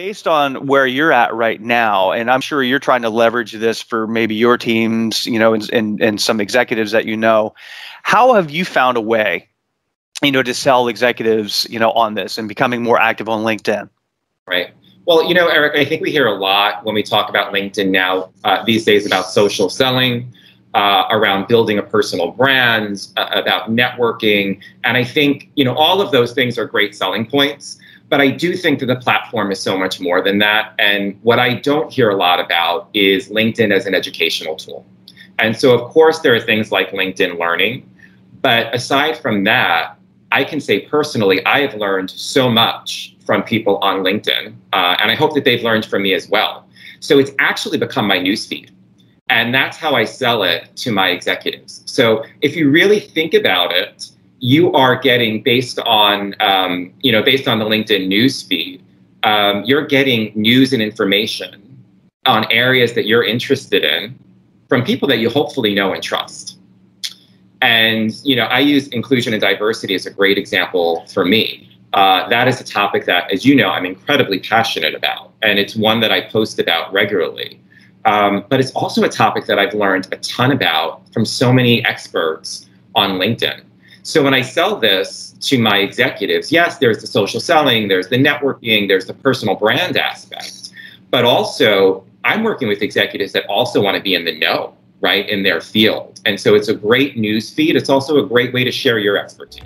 based on where you're at right now, and I'm sure you're trying to leverage this for maybe your teams, you know, and, and, and some executives that you know, how have you found a way, you know, to sell executives, you know, on this and becoming more active on LinkedIn? Right. Well, you know, Eric, I think we hear a lot when we talk about LinkedIn now uh, these days about social selling, uh, around building a personal brand, uh, about networking. And I think, you know, all of those things are great selling points. But I do think that the platform is so much more than that. And what I don't hear a lot about is LinkedIn as an educational tool. And so, of course, there are things like LinkedIn Learning. But aside from that, I can say personally, I have learned so much from people on LinkedIn. Uh, and I hope that they've learned from me as well. So it's actually become my newsfeed. And that's how I sell it to my executives. So if you really think about it, you are getting based on um, you know based on the LinkedIn news feed, um, you're getting news and information on areas that you're interested in from people that you hopefully know and trust. And you know, I use inclusion and diversity as a great example for me. Uh, that is a topic that, as you know, I'm incredibly passionate about, and it's one that I post about regularly. Um, but it's also a topic that I've learned a ton about from so many experts on LinkedIn. So when I sell this to my executives, yes, there's the social selling, there's the networking, there's the personal brand aspect, but also I'm working with executives that also want to be in the know, right, in their field. And so it's a great news feed. It's also a great way to share your expertise.